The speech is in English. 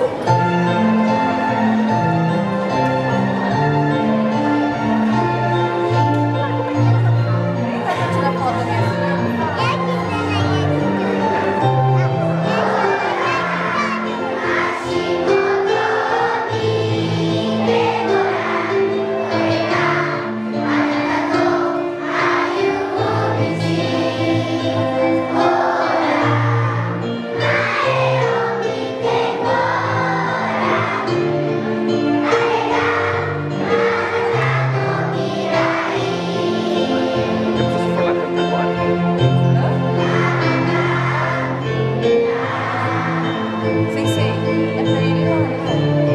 Thank and creating.